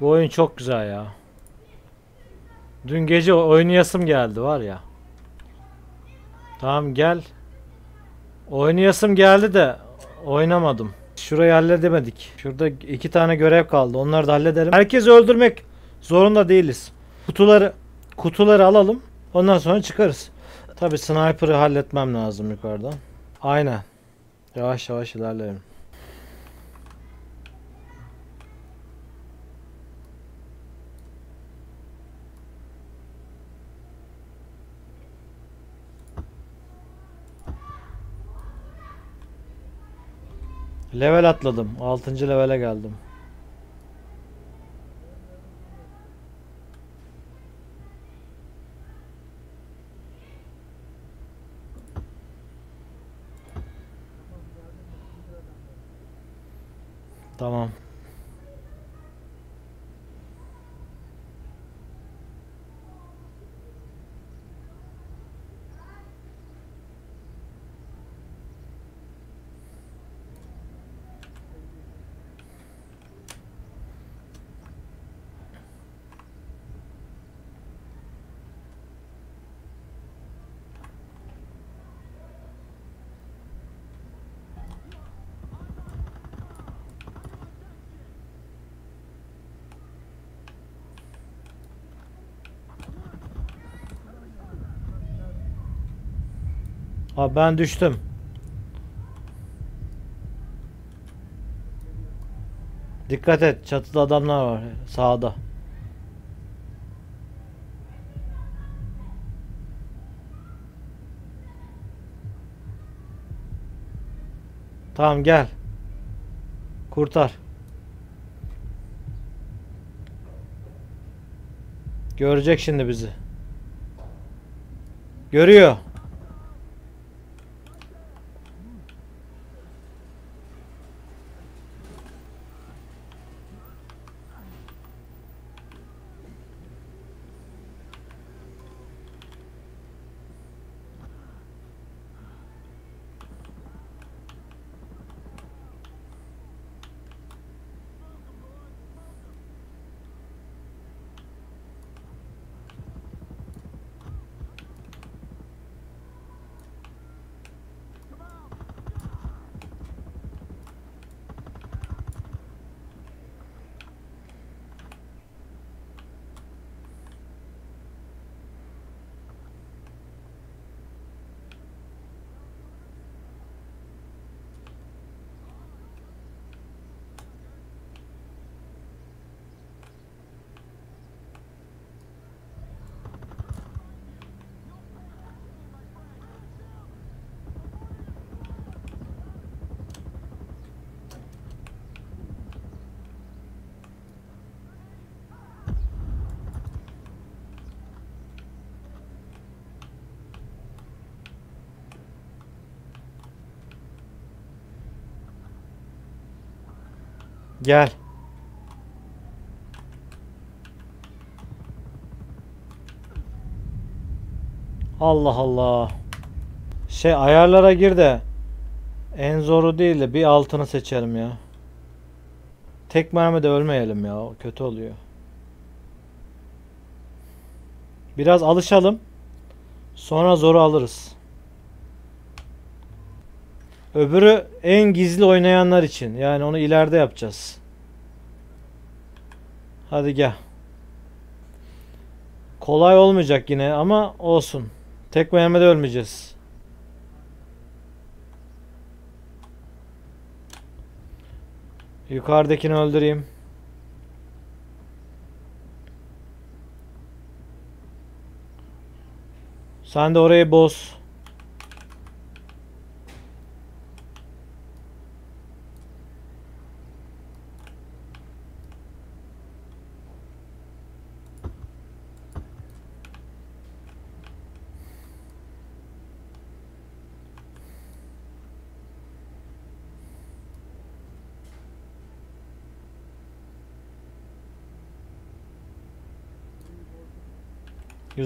Bu oyun çok güzel ya. Dün gece oynayasım geldi var ya. Tamam gel. Oynayasım geldi de oynamadım. Şurayı halledemedik. Şurada iki tane görev kaldı. Onları da halledelim. Herkesi öldürmek zorunda değiliz. Kutuları kutuları alalım. Ondan sonra çıkarız. Tabi sniper'ı halletmem lazım yukarıdan. Aynen. Yavaş yavaş ilerleyelim. Level atladım. 6. levele geldim. Tamam. Abi ben düştüm. Dikkat et çatıda adamlar var sağda. Tamam gel. Kurtar. Görecek şimdi bizi. Görüyor. Gel. Allah Allah. Şey ayarlara gir de en zoru değil de bir altını seçelim ya. Tek mermide ölmeyelim ya. Kötü oluyor. Biraz alışalım. Sonra zoru alırız. Öbürü en gizli oynayanlar için. Yani onu ileride yapacağız. Hadi gel. Kolay olmayacak yine ama olsun. Tek mermide ölmeyeceğiz. Yukarıdakini öldüreyim. Sen de orayı boz.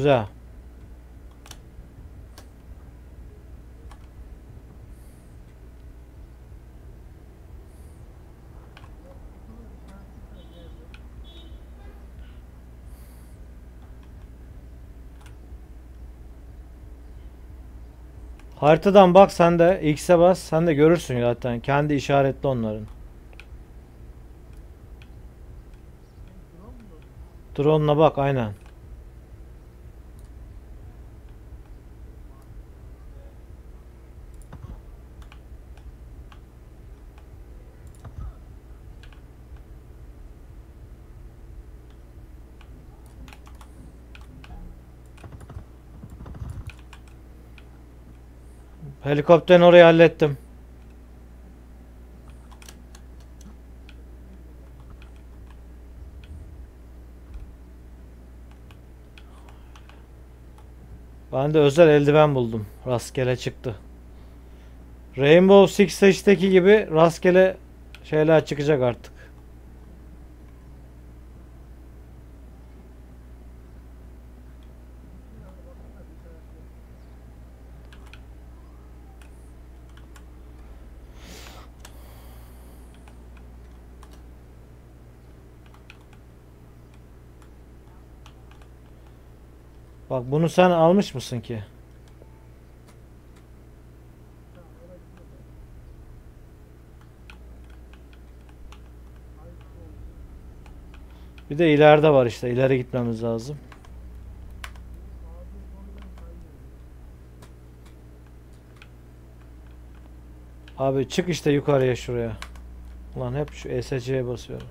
Güzel. Haritadan bak sen de X'e bas sen de görürsün zaten kendi işaretli onların. Drone'la bak aynen. Helikopterin orayı hallettim. Ben de özel eldiven buldum. Rastgele çıktı. Rainbow Six Siege'deki gibi rastgele şeyler çıkacak artık. Bunu sen almış mısın ki? Bir de ileride var işte. İleri gitmemiz lazım. Abi çık işte yukarıya şuraya. Ulan hep şu ESC'ye basıyorum.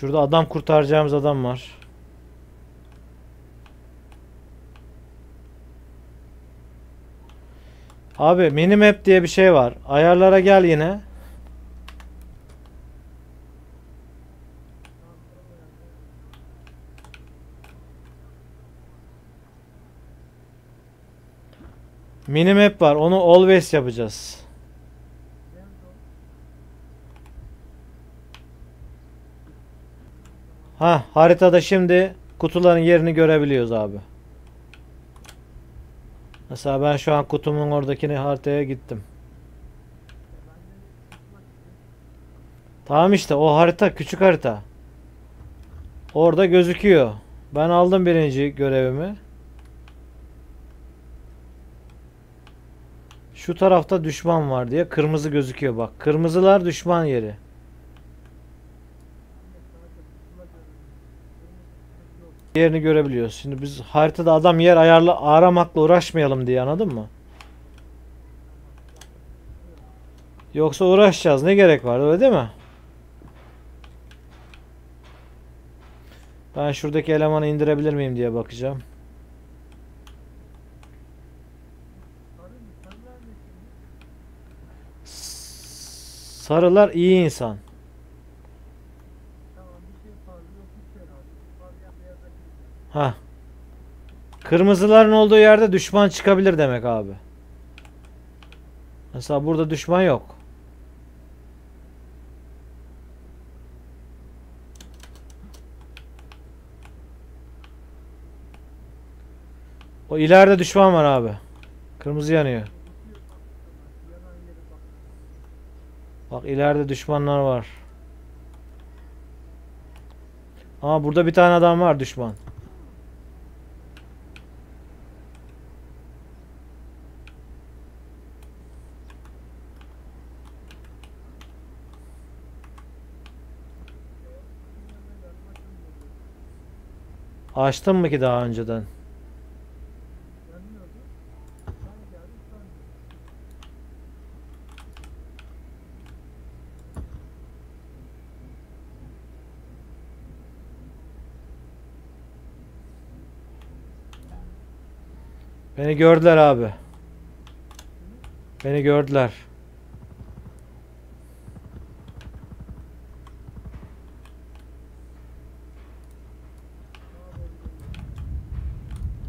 Şurada adam kurtaracağımız adam var. Abi minimap diye bir şey var. Ayarlara gel yine. Minimap var. Onu always yapacağız. Ha haritada şimdi kutuların yerini görebiliyoruz abi. Mesela ben şu an kutumun oradakini haritaya gittim. Tamam işte o harita küçük harita. Orada gözüküyor. Ben aldım birinci görevimi. Şu tarafta düşman var diye kırmızı gözüküyor bak. Kırmızılar düşman yeri. Yerini görebiliyoruz. Şimdi biz haritada adam yer ayarla aramakla uğraşmayalım diye anladın mı? Yoksa uğraşacağız. Ne gerek var öyle değil mi? Ben şuradaki elemanı indirebilir miyim diye bakacağım. Sarılar iyi insan. Ha. Kırmızıların olduğu yerde düşman çıkabilir demek abi. Mesela burada düşman yok. O ileride düşman var abi. Kırmızı yanıyor. Bak ileride düşmanlar var. Aa burada bir tane adam var düşman. Açtın mı ki daha önceden? Beni gördüler abi. Beni gördüler.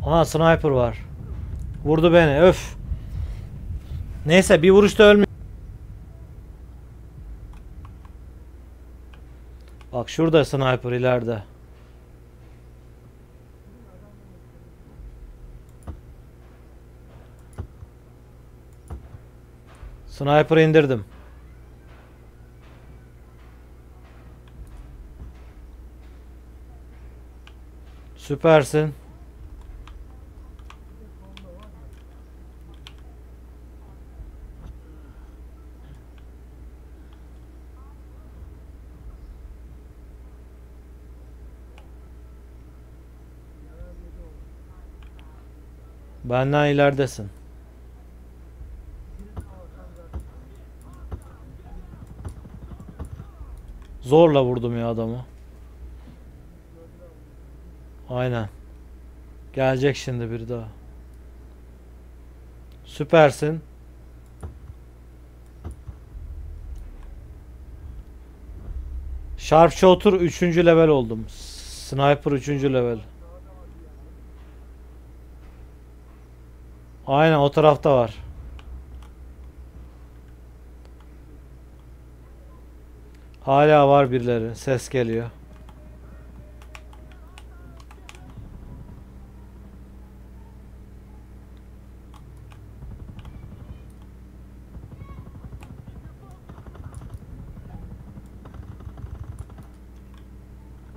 Aha sniper var. Vurdu beni. Öf. Neyse bir vuruşta ölmüyor. Bak şurada sniper ileride. Sniper indirdim. Süpersin. Benden ileridesin. Zorla vurdum ya adamı. Aynen. Gelecek şimdi bir daha. Süpersin. Sharpshooter 3. level oldum. Sniper 3. level. Aynen o tarafta var. Hala var birileri. Ses geliyor.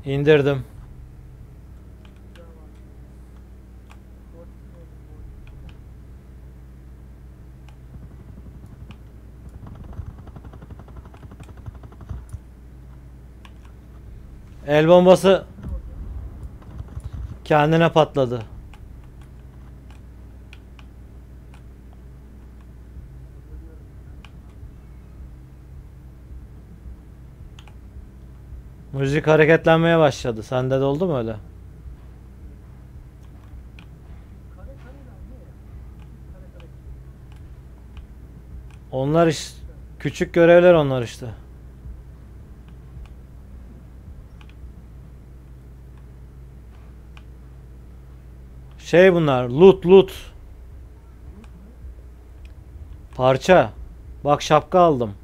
İndirdim. El bombası kendine patladı. Müzik hareketlenmeye başladı. Sende de oldu mu öyle? Onlar iş küçük görevler onlar işte. Şey bunlar loot loot. Parça. Bak şapka aldım.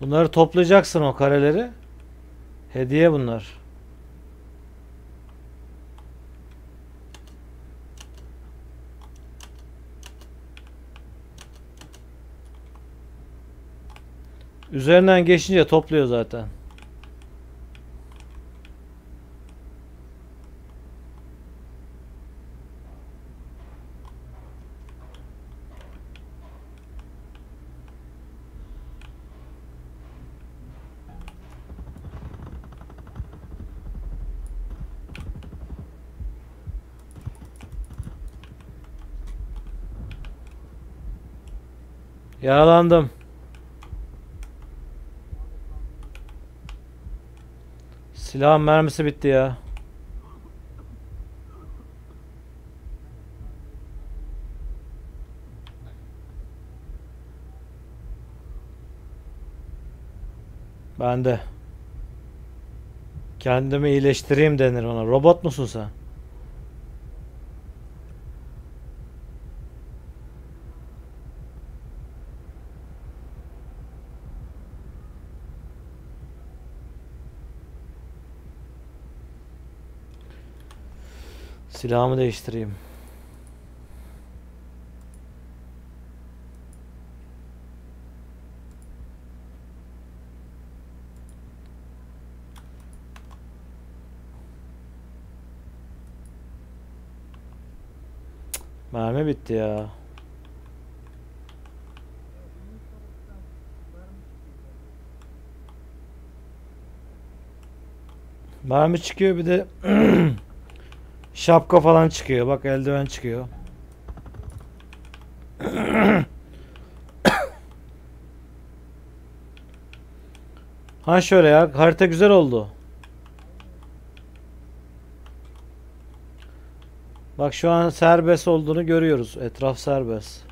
Bunları toplayacaksın o kareleri. Hediye bunlar. Üzerinden geçince topluyor zaten. Yaralandım. Silahın mermisi bitti ya. Ben de. Kendimi iyileştireyim denir ona. Robot musun sen? Silahımı değiştireyim. Mermi bitti ya. Mermi çıkıyor bir de Şapka falan çıkıyor. Bak eldiven çıkıyor. ha şöyle ya. Harita güzel oldu. Bak şu an serbest olduğunu görüyoruz. Etraf serbest.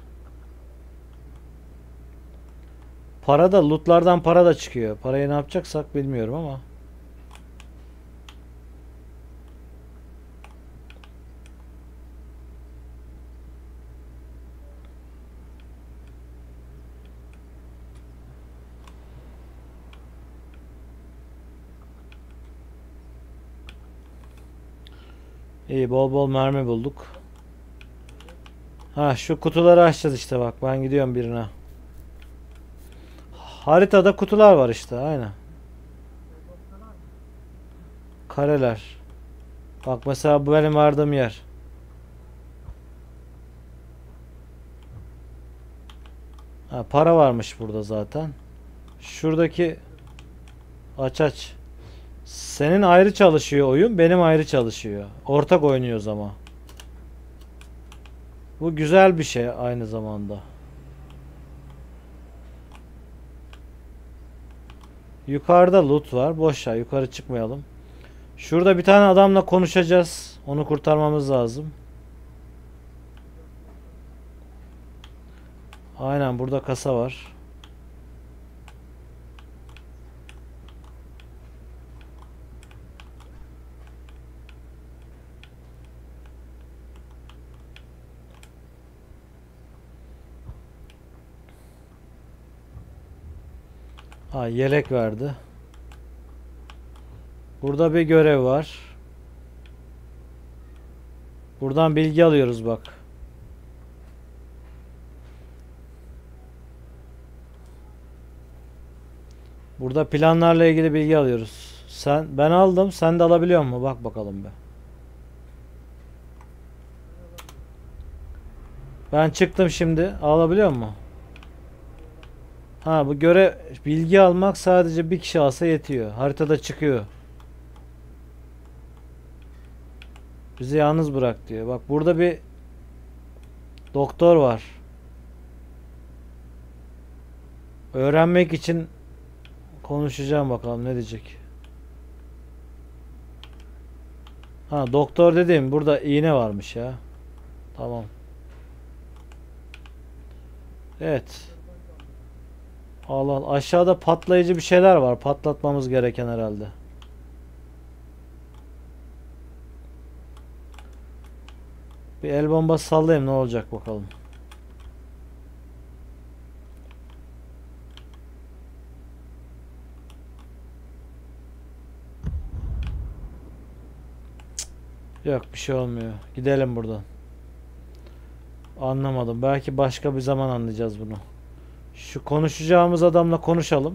Para da lootlardan para da çıkıyor. Parayı ne yapacaksak bilmiyorum ama. İyi bol bol mermi bulduk. Ha şu kutuları açacağız işte bak ben gidiyorum birine. Haritada kutular var işte aynen. Kareler. Bak mesela bu benim vardığım yer. Ha, para varmış burada zaten. Şuradaki aç aç. Senin ayrı çalışıyor oyun, benim ayrı çalışıyor. Ortak oynuyoruz ama. Bu güzel bir şey aynı zamanda. Yukarıda loot var. Boş ver, yukarı çıkmayalım. Şurada bir tane adamla konuşacağız. Onu kurtarmamız lazım. Aynen burada kasa var. Ha yelek verdi. Burada bir görev var. Buradan bilgi alıyoruz bak. Burada planlarla ilgili bilgi alıyoruz. Sen ben aldım. Sen de alabiliyor musun? Bak bakalım be. Ben çıktım şimdi. Alabiliyor mu? Ha bu göre bilgi almak sadece bir kişi alsa yetiyor. Haritada çıkıyor. Bizi yalnız bırak diyor. Bak burada bir doktor var. Öğrenmek için konuşacağım bakalım ne diyecek. Ha doktor dediğim burada iğne varmış ya. Tamam. Evet. Allah Allah. Aşağıda patlayıcı bir şeyler var. Patlatmamız gereken herhalde. Bir el bombası sallayayım ne olacak bakalım. Yok bir şey olmuyor. Gidelim buradan. Anlamadım. Belki başka bir zaman anlayacağız bunu. Şu konuşacağımız adamla konuşalım.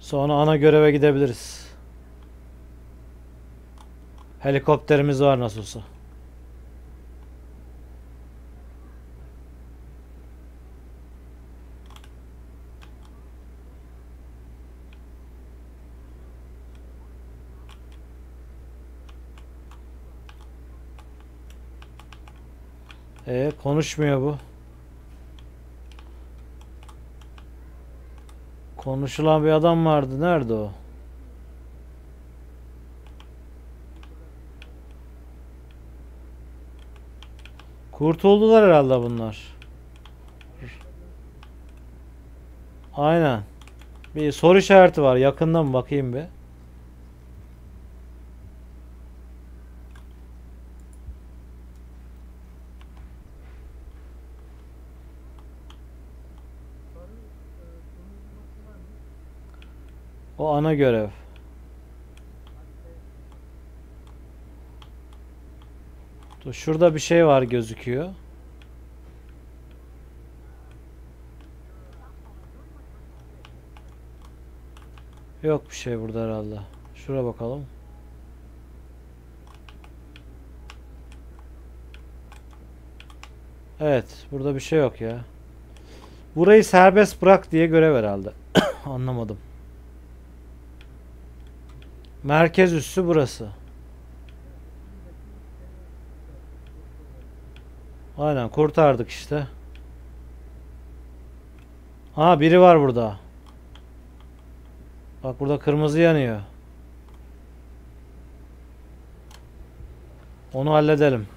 Sonra ana göreve gidebiliriz. Helikopterimiz var nasıl olsa. E konuşmuyor bu. Konuşulan bir adam vardı. Nerede o? Kurtuldular herhalde bunlar. Aynen. Bir soru işareti var. Yakından bakayım bir. O ana görev. Dur şurada bir şey var gözüküyor. Yok bir şey burada herhalde. Şura bakalım. Evet, burada bir şey yok ya. Burayı serbest bırak diye görev herhalde. Anlamadım. Merkez üssü burası. Aynen kurtardık işte. Ha biri var burada. Bak burada kırmızı yanıyor. Onu halledelim.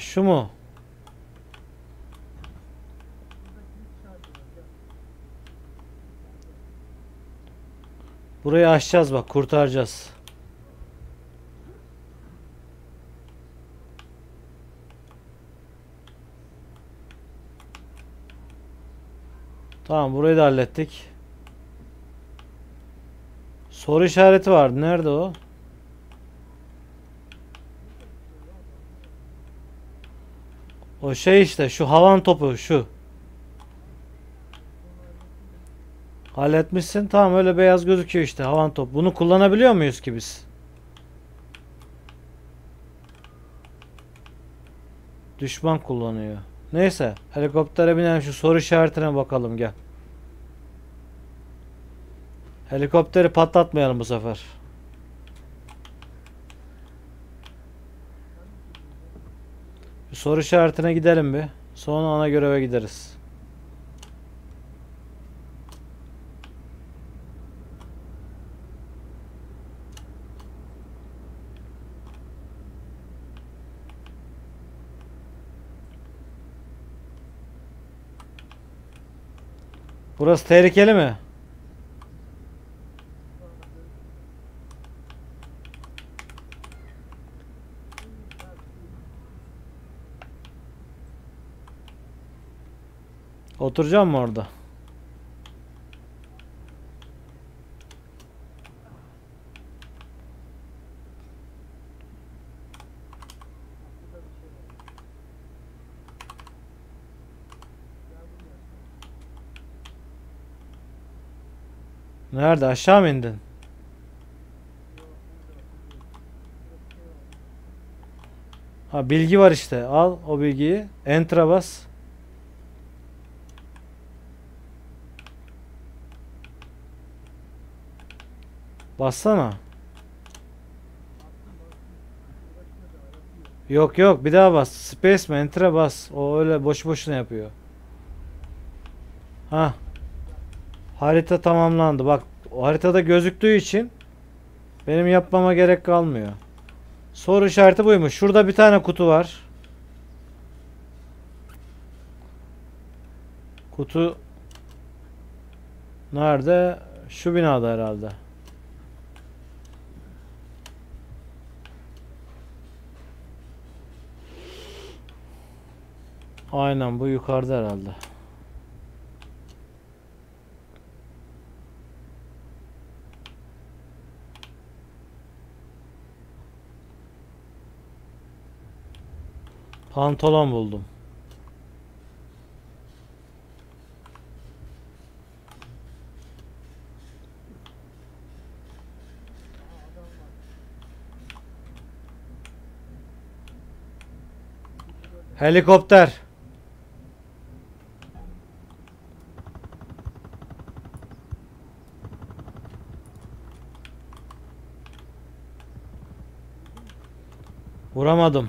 Şu mu? Burayı aşacağız bak kurtaracağız. Tamam burayı da hallettik. Soru işareti vardı. Nerede o? O şey işte şu havan topu şu. Halletmişsin. Tamam öyle beyaz gözüküyor işte havan topu. Bunu kullanabiliyor muyuz ki biz? Düşman kullanıyor. Neyse helikoptere binelim şu soru işaretine bakalım gel. Helikopteri patlatmayalım bu sefer. Soru işaretine gidelim bir. Sonra ana göreve gideriz. Burası tehlikeli mi? Oturacağım mı orada? Nerede? Aşağı mı indin? Ha bilgi var işte. Al o bilgiyi. Enter'a bas. Bassana. Yok yok bir daha bas. Space mi? Enter'a bas. O öyle boş boşuna yapıyor. Ha. Harita tamamlandı. Bak o haritada gözüktüğü için benim yapmama gerek kalmıyor. Soru işareti buymuş. Şurada bir tane kutu var. Kutu nerede? Şu binada herhalde. Aynen bu yukarıda herhalde. Pantolon buldum. Helikopter. Vuramadım.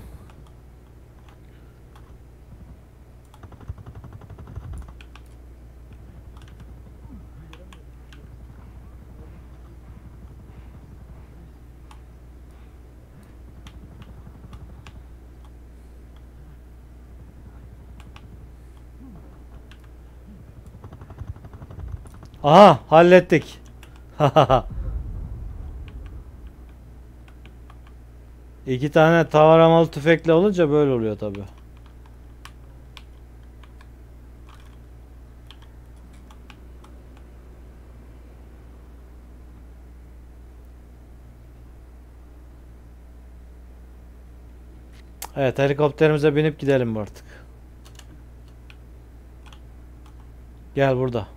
Aha hallettik. İki tane tavaramalı tüfekle olunca böyle oluyor tabi. Evet helikopterimize binip gidelim artık. Gel burada.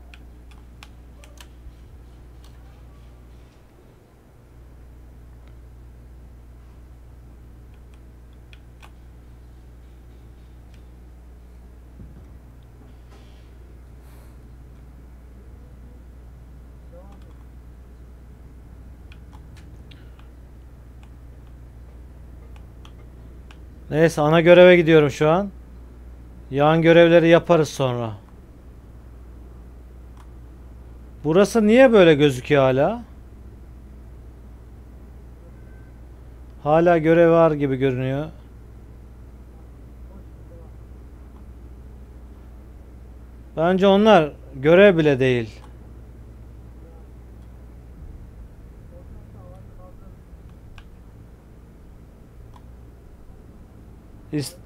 Neyse ana göreve gidiyorum şu an. Yan görevleri yaparız sonra. Burası niye böyle gözüküyor hala? Hala görev var gibi görünüyor. Bence onlar görev bile değil. İst-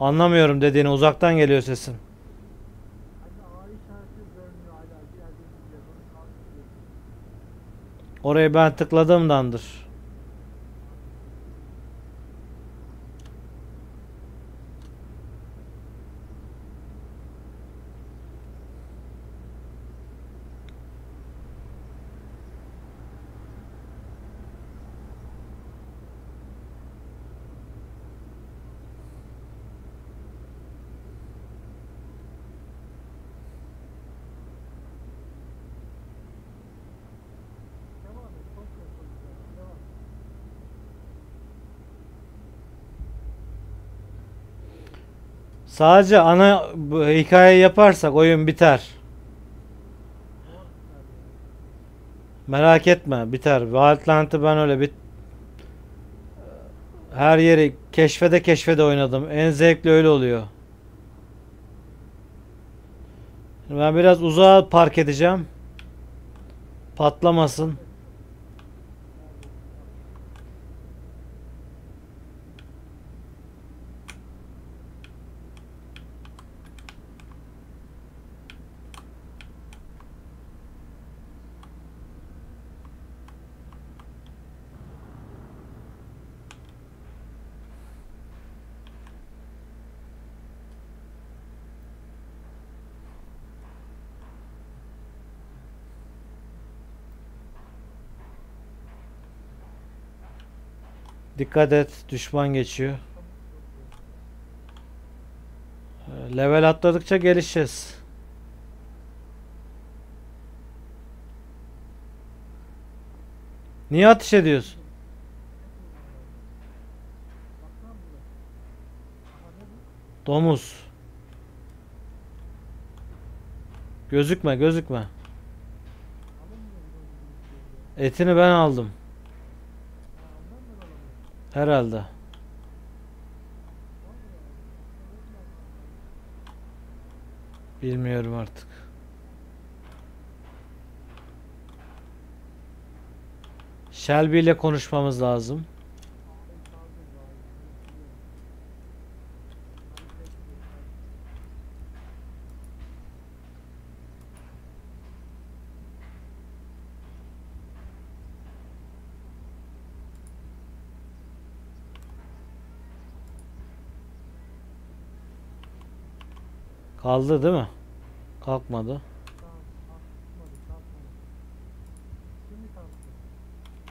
Anlamıyorum dediğini uzaktan geliyor sesin. Orayı ben tıkladığımdandır. Sadece ana hikaye yaparsak oyun biter. Merak etme biter. Wildland'ı ben öyle bir her yeri keşfede keşfede oynadım. En zevkli öyle oluyor. Ben biraz uzağa park edeceğim. Patlamasın. Dikkat et, düşman geçiyor. Level atladıkça gelişeceğiz. Niye ateş ediyorsun? Domuz. Gözükme, gözükme. Etini ben aldım. Herhalde. Bilmiyorum artık. Shelby ile konuşmamız lazım. Kaldı değil mi? Kalkmadı.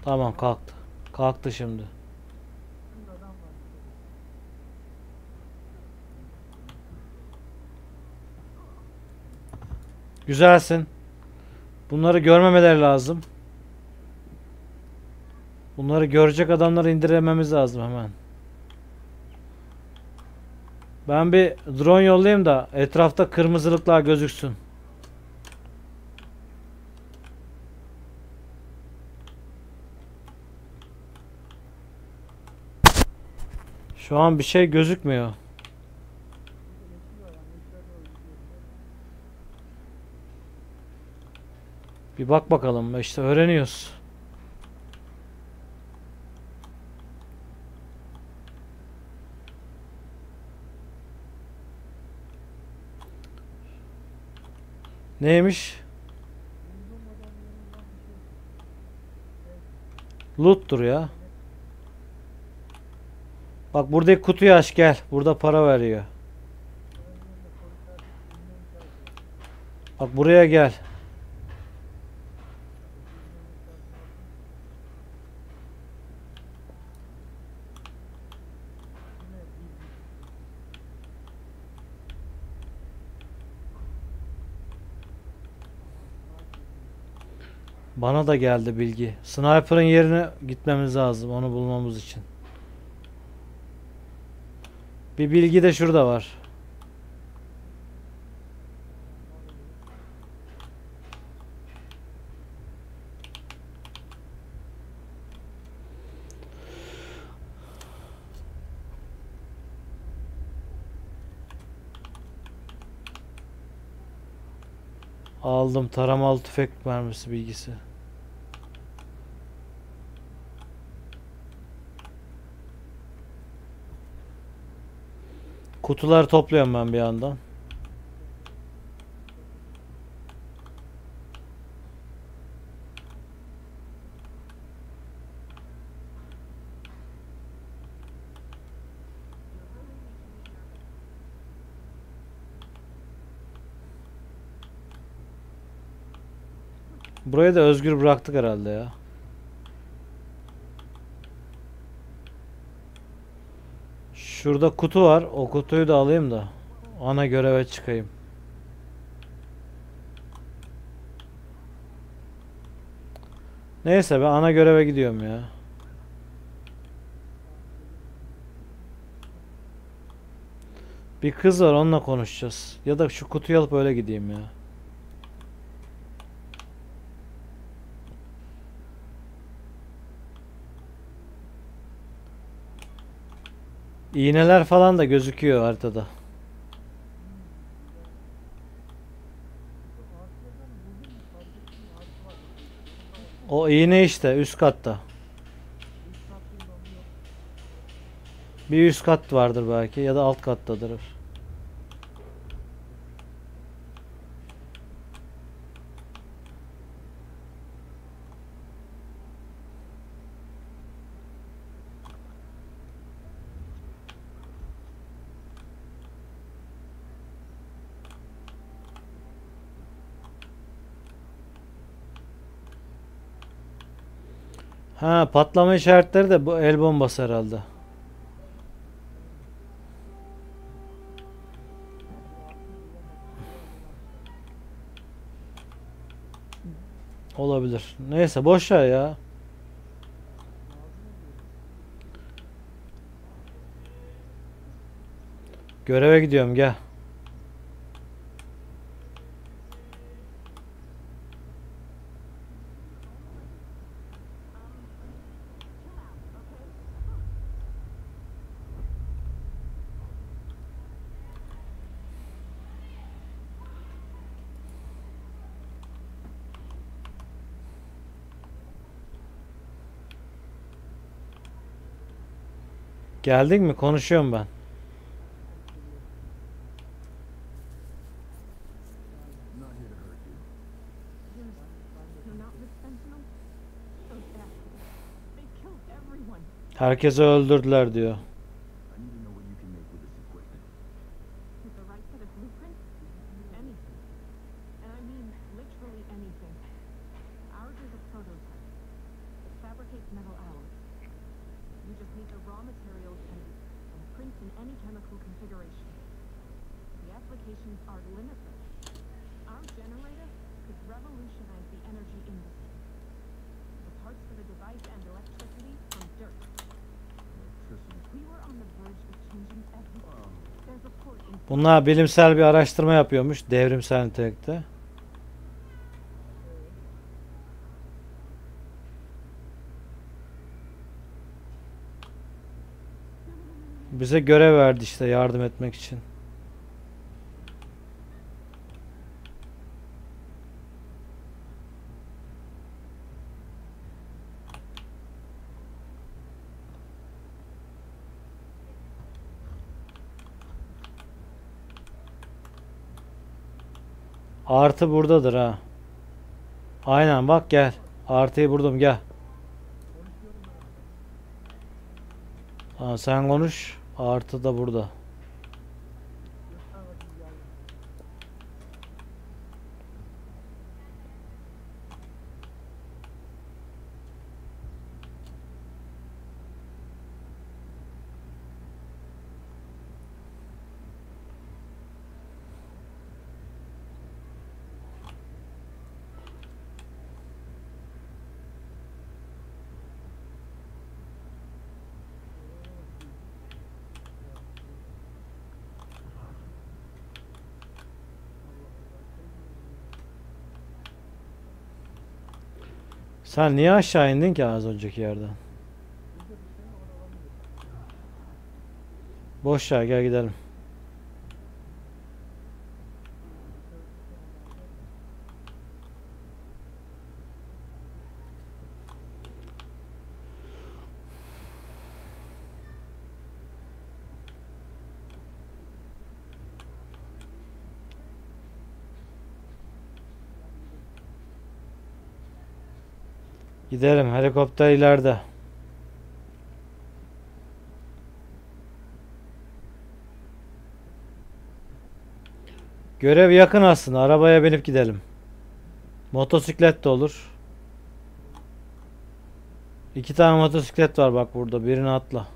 Tamam. Kalktı. Kalktı. Şimdi. Güzelsin. Bunları görmemeleri lazım. Bunları görecek adamları indirememiz lazım hemen. Ben bir drone yollayayım da etrafta kırmızılıklar gözüksün. Şu an bir şey gözükmüyor. Bir bak bakalım işte öğreniyoruz. Neymiş? Loot'tur ya. Bak buradaki kutuyu aç gel. Burada para veriyor. Bak buraya gel. Bana da geldi bilgi. Sniper'ın yerine gitmemiz lazım onu bulmamız için. Bir bilgi de şurada var. Aldım taramalı tüfek mermisi bilgisi. Kutuları topluyorum ben bir yandan. Burayı da özgür bıraktık herhalde ya. Şurada kutu var. O kutuyu da alayım da ana göreve çıkayım. Neyse ben ana göreve gidiyorum ya. Bir kız var onunla konuşacağız. Ya da şu kutuyu alıp öyle gideyim ya. İğneler falan da gözüküyor haritada. O iğne işte üst katta. Bir üst kat vardır belki ya da alt kattadır. Ha patlama işaretleri de bu el bombası herhalde. Olabilir. Neyse boş ver ya. Göreve gidiyorum gel. Geldin mi? Konuşuyorum ben. You're not with Bunlar bilimsel bir araştırma yapıyormuş. Devrimsel nitelikte. Bize görev verdi işte yardım etmek için. Artı buradadır ha. Aynen bak gel. Artıyı buldum gel. Ha, sen konuş. Artı da burada. Göster bakayım geldi. Sen niye aşağı indin ki az önceki yerden? Boş ver gel gidelim. Gidelim. Helikopter ileride. Görev yakın aslında. Arabaya binip gidelim. Motosiklet de olur. İki tane motosiklet var bak burada. Birini atla.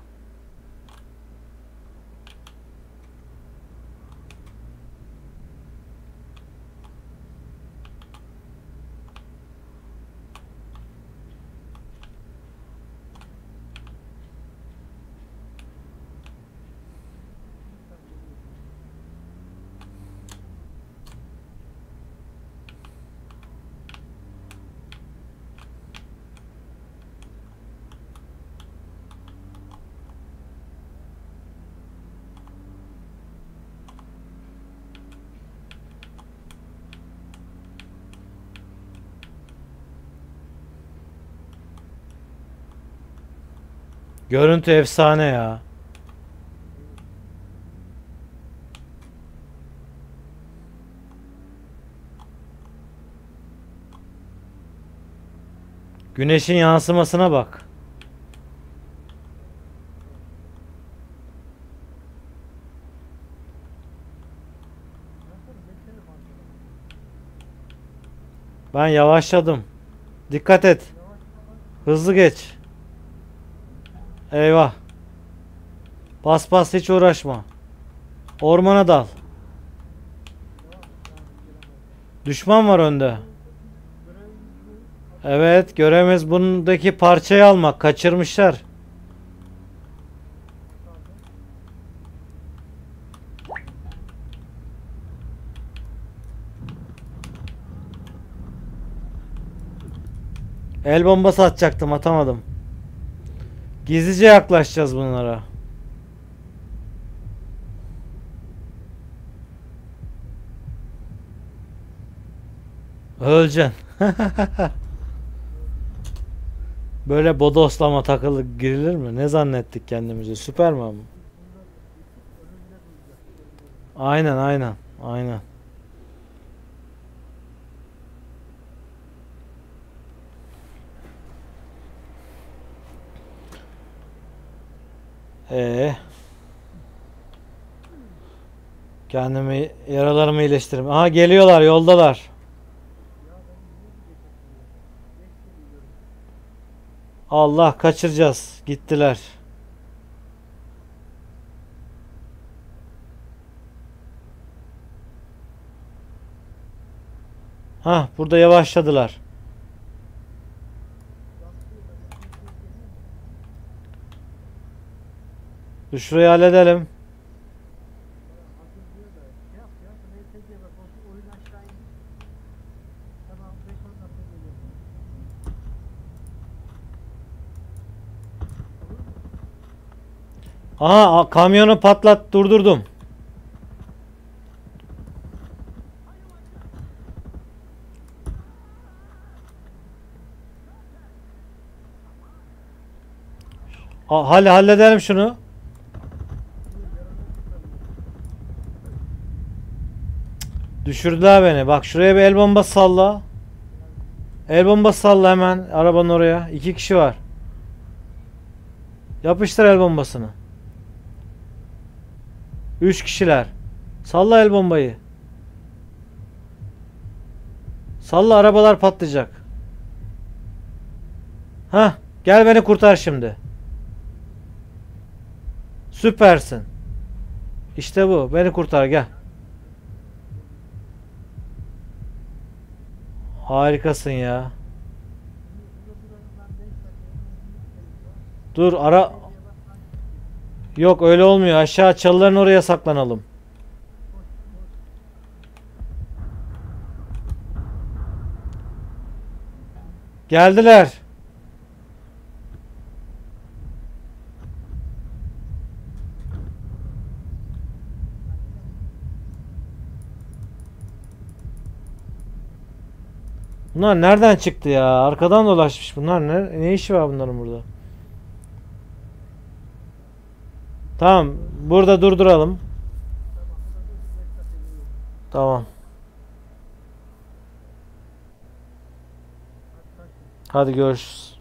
Görüntü efsane ya. Güneşin yansımasına bak. Ben yavaşladım. Dikkat et. Hızlı geç. Eyvah. Bas bas hiç uğraşma. Ormana dal. Düşman var önde. Evet görevimiz bundaki parçayı almak. Kaçırmışlar. El bombası atacaktım atamadım. Gizlice yaklaşacağız bunlara. Öleceksin. Böyle bodoslama takılı girilir mi? Ne zannettik kendimizi? Süperman mı? Aynen aynen. Aynen. Ee, kendimi yaralarımı iyileştiririm. Aha geliyorlar, yoldalar. Allah kaçıracağız. Gittiler. Ha, burada yavaşladılar. Dur şurayı halledelim. Hazır diyor da şey yap ya. Sana ETC bak. O oyun aşağı indi. Tamam 5-10 dakika geliyor. Aha kamyonu patlat durdurdum. A- Halle halledelim şunu. Düşürdüler beni. Bak şuraya bir el bombası salla. El bombası salla hemen arabanın oraya. İki kişi var. Yapıştır el bombasını. Üç kişiler. Salla el bombayı. Salla arabalar patlayacak. Ha, gel beni kurtar şimdi. Süpersin. İşte bu. Beni kurtar gel. Harikasın ya. Dur ara Yok öyle olmuyor. Aşağı çalıların oraya saklanalım. Geldiler. Bunlar nereden çıktı ya? Arkadan dolaşmış bunlar. Ne, ne işi var bunların burada? Tamam. Burada durduralım. Tamam. Hadi görüşürüz.